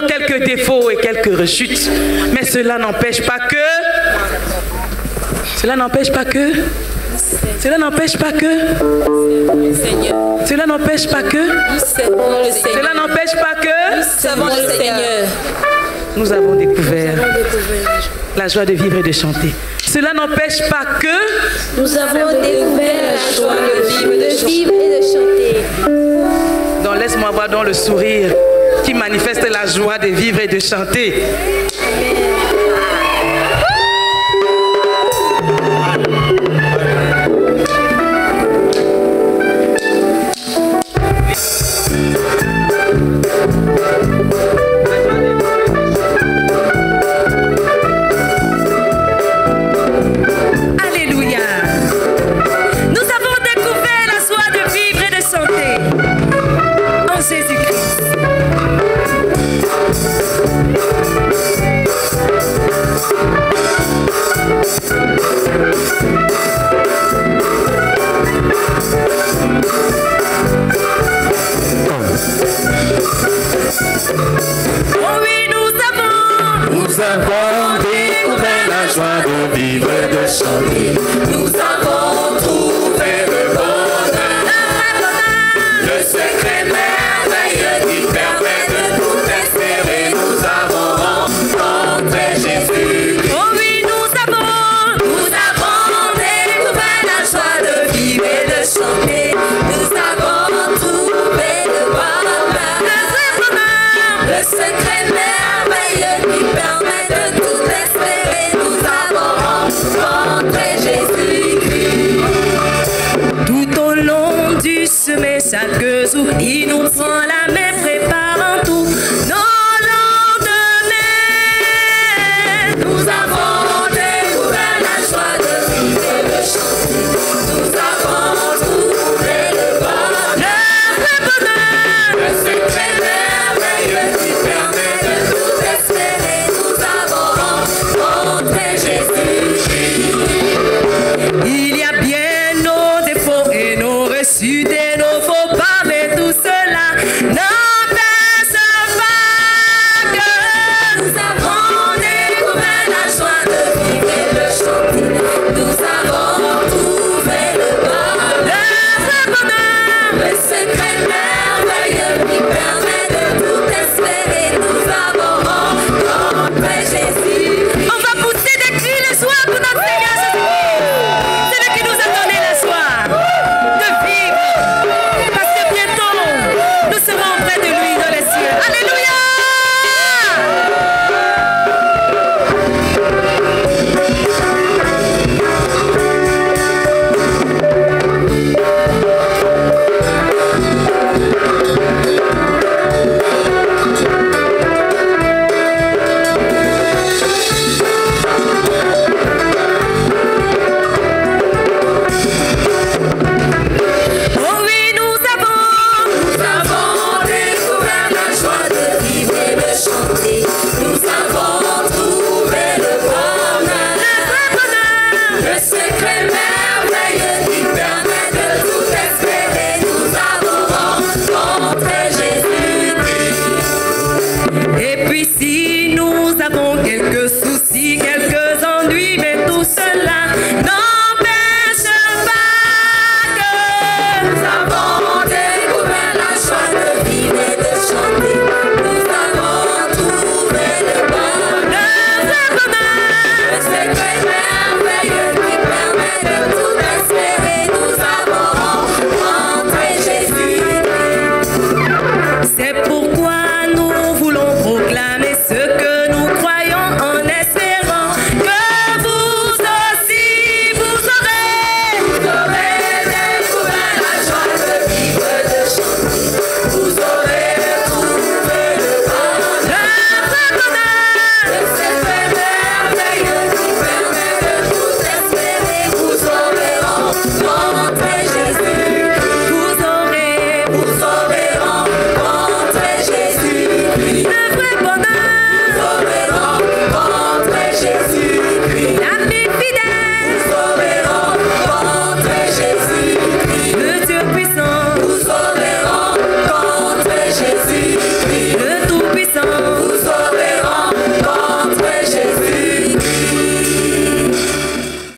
quelques défauts et quelques rechutes, mais cela n'empêche pas que... Cela n'empêche pas que... Cela n'empêche pas que. Cela n'empêche pas que. Cela n'empêche pas que. Nous. Nous avons découvert la joie de vivre et de chanter. Cela n'empêche pas que. Nous avons découvert la joie de vivre et de chanter. Donc laisse-moi voir dans le sourire manifeste la joie de vivre et de chanter. Oui, nous avons, nous avons découvert la joie de vivre, de chanter. Nous avons chaque jour, il nous prend la main.